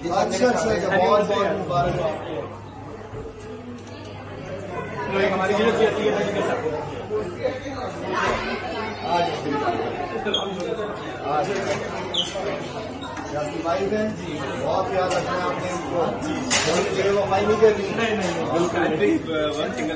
अच्छा अच्छा अच्छा बहुत बहुत मुबारक आपको तो आपकी वाइफ है बहुत याद रखना आपने इनको। कहीं जगह वफाई नहीं करनी नहीं नहीं बिल्कुल।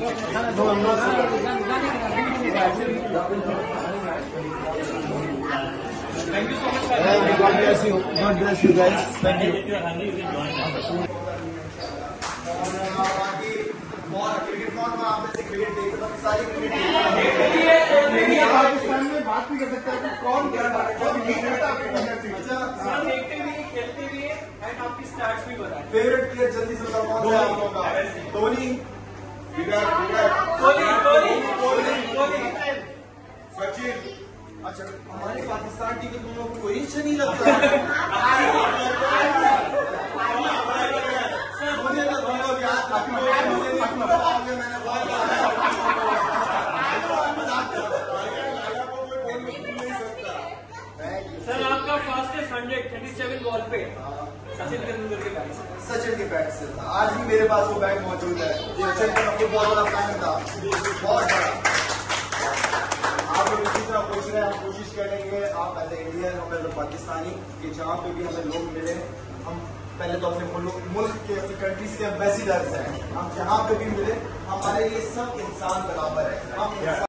God bless you. God bless you guys. Thank you. Pakistan में बात भी कर सकते हैं कि कौन क्या खेलते भी हैं एंड आपकी स्टार्ट भी बताएँ फेवरेट प्लेयर जल्दी से बताओ कौन सा है धोनी। विराट विराट। कोहली कोहली कोहली कोहली सचिन। अच्छा हमारे पाकिस्तान टीम में तुम लोग को कोई अच्छा नहीं लगता। मुझे तो तुम लोग याद था मुझे नहीं पता आगे मैंने बहुत सर आपका fastest hundred thirty seven ball पे। सचिन तेंदुलकर के बैट से। सचिन के बैट से। था आज भी मेरे पास वो बैट मौजूद है। सचिन का बहुत बड़ा फ़ैन था। बहुत बड़ा आप लोग इसी तरह पूछ रहे हैं हम कोशिश करेंगे, आप एज ए इंडियन और एज ए पाकिस्तानी कि जहाँ पे भी हमें लोग मिले, हम पहले तो अपने मुल्क मुल्क के अपनी कंट्रीज़ के एम्बेसिडर्स हैं। हम जहाँ पे भी मिले, हमारे लिए सब इंसान बराबर है। हम